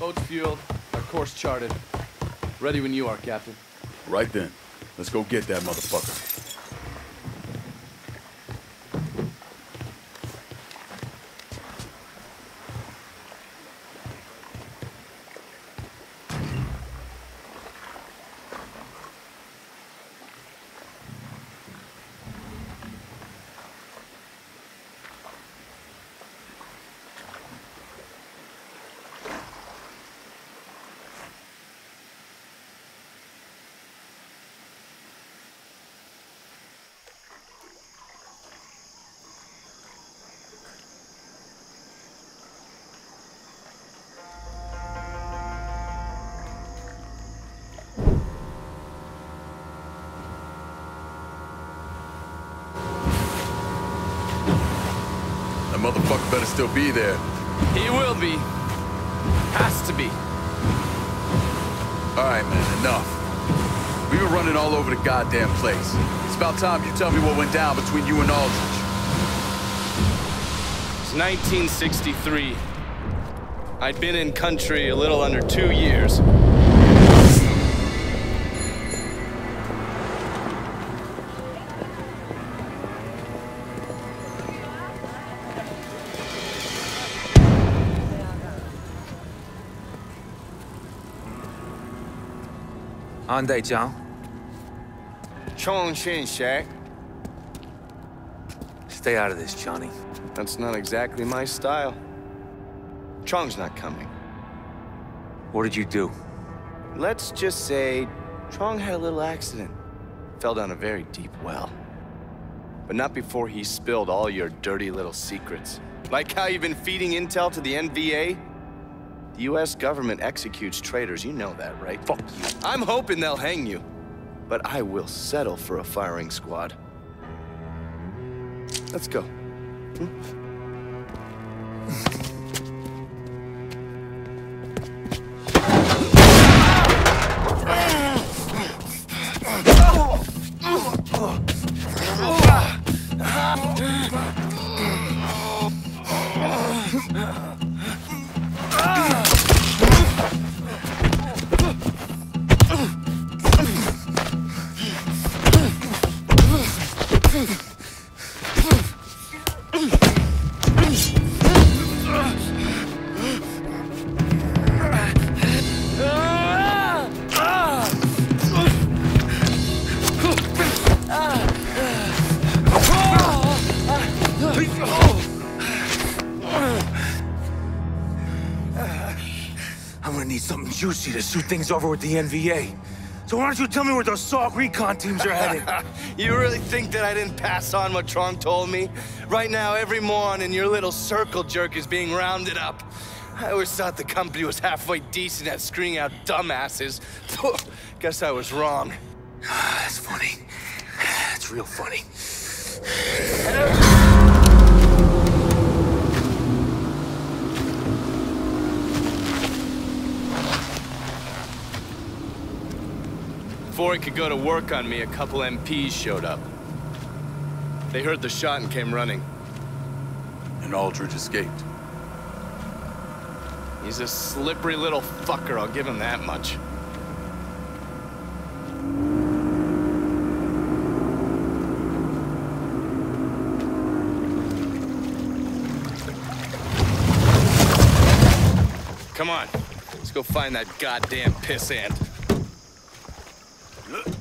boat's fueled, our course charted. Ready when you are, Captain. Right then. Let's go get that motherfucker. Motherfucker better still be there. He will be. Has to be. All right, man, enough. We've been running all over the goddamn place. It's about time you tell me what went down between you and Aldridge. It's 1963. I'd been in country a little under two years. On Daejeon, Chongqing Shak. stay out of this, Johnny. That's not exactly my style. Chong's not coming. What did you do? Let's just say Chong had a little accident. Fell down a very deep well. But not before he spilled all your dirty little secrets. Like how you've been feeding intel to the NVA? The US government executes traitors, you know that, right? Fuck you. I'm hoping they'll hang you. But I will settle for a firing squad. Let's go. I'm gonna need something juicy to shoot things over with the NVA. So why don't you tell me where those SOG recon teams are headed? You really think that I didn't pass on what Trong told me? Right now, every moron in your little circle jerk is being rounded up. I always thought the company was halfway decent at screening out dumbasses. Guess I was wrong. That's funny. That's real funny. Before he could go to work on me, a couple MPs showed up. They heard the shot and came running. And Aldridge escaped. He's a slippery little fucker, I'll give him that much. Come on, let's go find that goddamn piss ant.